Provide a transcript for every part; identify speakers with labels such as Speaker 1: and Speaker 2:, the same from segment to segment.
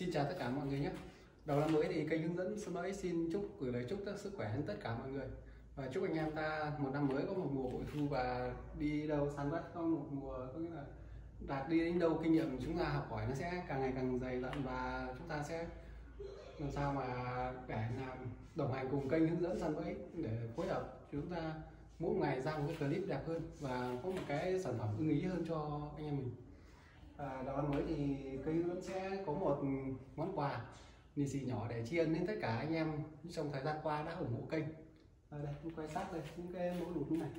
Speaker 1: Xin chào tất cả mọi người nhé. Đầu năm mới thì kênh hướng dẫn Xuân Bẫy xin chúc gửi lời chúc sức khỏe đến tất cả mọi người. Và chúc anh em ta một năm mới có một mùa bội thu và đi đâu săn bắt, có một mùa, có nghĩa là đạt đi đến đâu kinh nghiệm chúng ta học hỏi nó sẽ càng ngày càng dày dặn và chúng ta sẽ làm sao mà để làm đồng hành cùng kênh hướng dẫn săn bẫy để phối hợp chúng ta mỗi ngày ra một cái clip đẹp hơn và có một cái sản phẩm ưng ý hơn cho anh em mình à, đầu năm mới thì kênh vẫn sẽ có một món quà. Lì xì nhỏ để tri ân đến tất cả anh em trong thời gian qua đã ủng hộ kênh. À, đây tôi quay sát đây những cái mẫu lụt như này.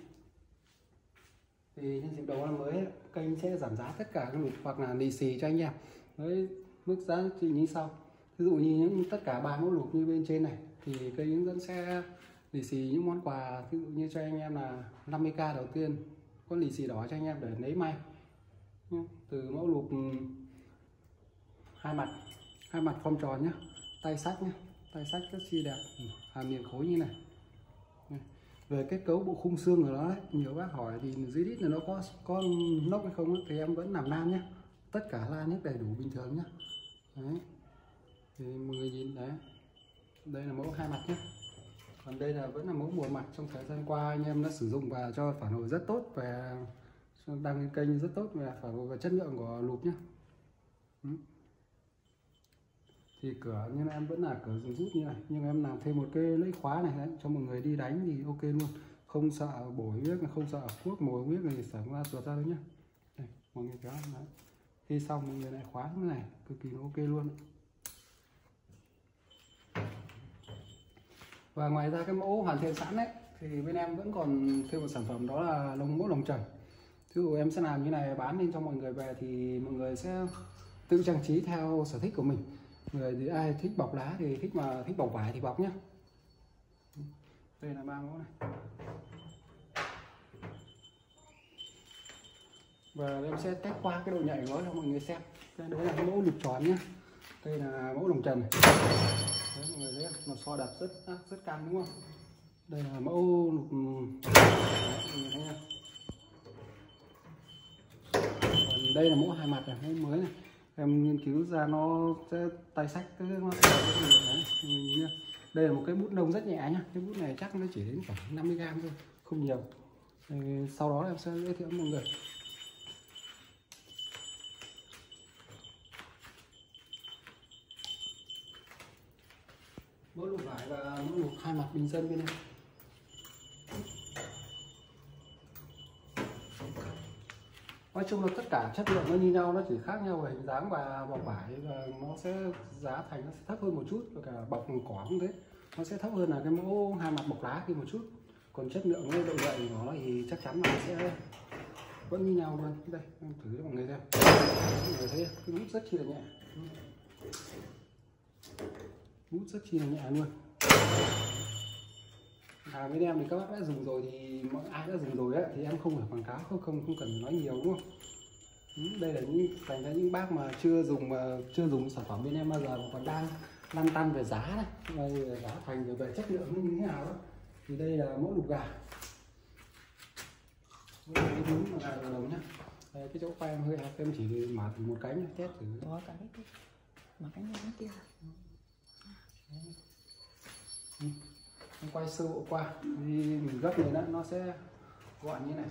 Speaker 1: Thì nhân dịp đầu năm mới kênh sẽ giảm giá tất cả các lụt hoặc là lì xì cho anh em. Với mức giá trị như sau. Ví dụ như những tất cả ba mẫu lụt như bên trên này thì kênh hướng dẫn sẽ lì xì những món quà ví dụ như cho anh em là 50k đầu tiên có lì xì đỏ cho anh em để lấy may từ mẫu lục ừ, hai mặt hai mặt form tròn nhá. Tay sách nhá tay sách rất chi đẹp ừ, hàm miệng khối như này. Về kết cấu bộ khung xương của nó ấy, nhiều bác hỏi thì dưới đít là nó có có nóc hay không ấy, thì em vẫn làm lan nhé tất cả lan hết đầy đủ bình thường nhé đấy. Thì mọi người nhìn đấy. Đây là mẫu hai mặt nhé còn đây là vẫn là mẫu một mặt trong thời gian qua anh em đã sử dụng và cho phản hồi rất tốt về đăng lên kênh rất tốt và phải có và chất lượng của lụp nhé ừ. thì cửa nhưng em vẫn là cửa rút như này nhưng em làm thêm một cái lưỡi khóa này đấy, cho mọi người đi đánh thì ok luôn. Không sợ bổi huyết không sợ cuốc mồi huyết này xảy ra tuột ra đấy nhá. Đây, mọi người kéo đấy. khi xong mọi người lại khóa như này cực kỳ ok luôn. Và ngoài ra cái mẫu hoàn thiện sẵn đấy thì bên em vẫn còn thêm một sản phẩm đó là lồng mẫu lồng trần thí dụ em sẽ làm như này bán lên cho mọi người về thì mọi người sẽ tự trang trí theo sở thích của mình. Người thì ai thích bọc lá thì thích mà thích bọc vải thì bọc nhé đây là ba mẫu này. Và em sẽ test qua cái độ nhạy của nó cho mọi người xem. Đây là cái mẫu lục tròn nhé đây là mẫu đồng trần đấy, mọi người thấy nó so đập rất rất căng đúng không? Đây là mẫu lục đấy, còn đây là mẫu hai mặt này mẫu mới này. Em nghiên cứu ra nó sẽ, tay sách cái nó đây là một cái bút lông rất nhẹ nhá. Cái bút này chắc nó chỉ đến khoảng 50 gram thôi, không nhiều. Sau đó em sẽ giới thiệu mọi người. Mẫu lục vải và mẫu lục hai mặt bình dân bên này chung là tất cả chất lượng nó như nhau, nó chỉ khác nhau về hình dáng và bọc vải và nó sẽ giá thành nó sẽ thấp hơn một chút, và cả bọc cỏ cũng thế. Nó sẽ thấp hơn là cái mẫu hai mặt bọc lá kia một chút. Còn chất lượng với độ dày của nó thì chắc chắn là sẽ vẫn như nhau luôn. Đây, em thử cho mọi người xem. Mọi người thấy cái bút rất chi là nhẹ. Bút rất chi là nhẹ luôn à bên em thì các bác đã dùng rồi thì mọi ai đã dùng rồi ấy, thì em không phải quảng cáo không không không cần nói nhiều đúng không? Đây là những dành cho những bác mà chưa dùng mà chưa dùng sản phẩm bên em bao giờ mà còn đang lăn tăn về giá này về giá thành rồi về chất lượng như thế nào đó. Thì đây là mẫu lục gà. Cái đúng là gà đầu nhá. Đây, cái chỗ quay em hơi hẹp em chỉ mở một cánh test thử.
Speaker 2: Đó cái mở cánh kia
Speaker 1: Em quay sơ bộ qua thì mình gấp này đó, nó sẽ gọn như này.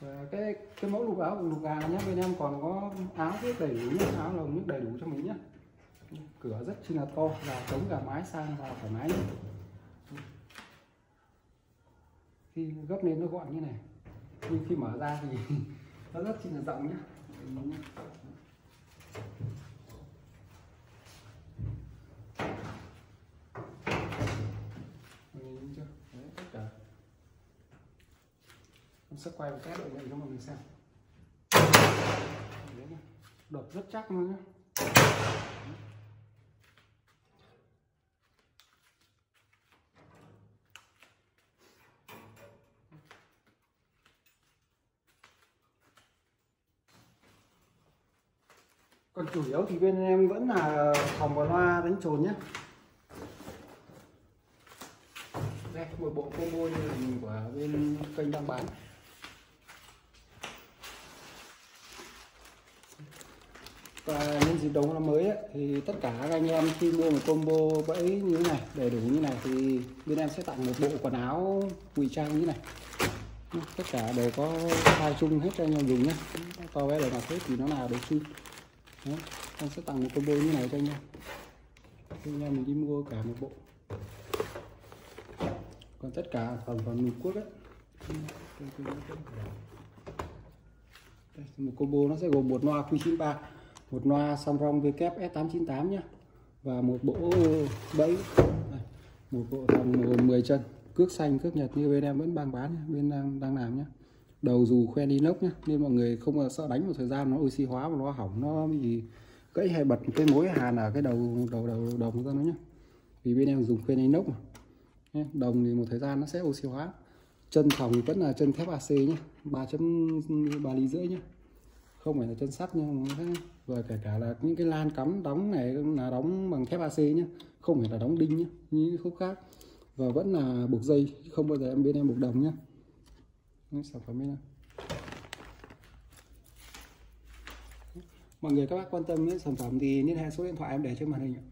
Speaker 1: Và cái cái mẫu lục áo lục gà nhé bên em còn có áo rất đầy đủ nhé áo lồng nước đầy đủ cho mình nhé cửa rất chi là to và chống cả mái sang vào thoải mái nhé khi gấp lên nó gọn như này nhưng khi mở ra thì nó rất chi là rộng nhé em sẽ quay một cái độ nhạy cho mọi người xem. Đập rất chắc luôn nhé. Còn chủ yếu thì bên em vẫn là phòng và loa đánh trồn nhé. Đây, một bộ combo như của bên kênh đang bán. Và nhân dịp đầu năm mới ấy, thì tất cả các anh em khi mua một combo bẫy như thế này đầy đủ như này thì bên em sẽ tặng một bộ quần áo ngụy trang như thế này tất cả đều có hai chung hết cho anh em dùng nhé. To bé để nào thế thì nó nào để chung Đấy, em sẽ tặng một combo như này cho anh em. Thì anh em mình đi mua cả một bộ. Còn tất cả phẩm phẩm Trung Quốc ấy. Đây, một combo nó sẽ gồm một loa Q93 một loa Samsung WS898 nhé và một bộ bẫy. Một bộ tầm 10 chân. Cước xanh, cước nhật như bên em vẫn đang bán nhé. bên đang đang làm nhé đầu dù khoen inox nhé nên mọi người không sợ đánh một thời gian nó oxy hóa và nó hỏng, nó bị gãy hay bật cái mối hàn ở cái đầu đầu đầu, đồng ra nó nhé vì bên em dùng khoen inox mà. Đồng thì một thời gian nó sẽ oxy hóa. Chân phòng thì vẫn là chân thép AC nhé 3.3 ly rưỡi nhé không phải là chân sắt nhưng rồi kể cả là những cái lan cắm đóng này, là đóng bằng thép AC nhé không phải là đóng đinh nhé như những khúc khác. Và vẫn là buộc dây, không bao giờ em bên em buộc đồng nhé sản phẩm bên em. Mọi người các bác quan tâm đến sản phẩm thì liên hệ số điện thoại em để trên màn hình ạ.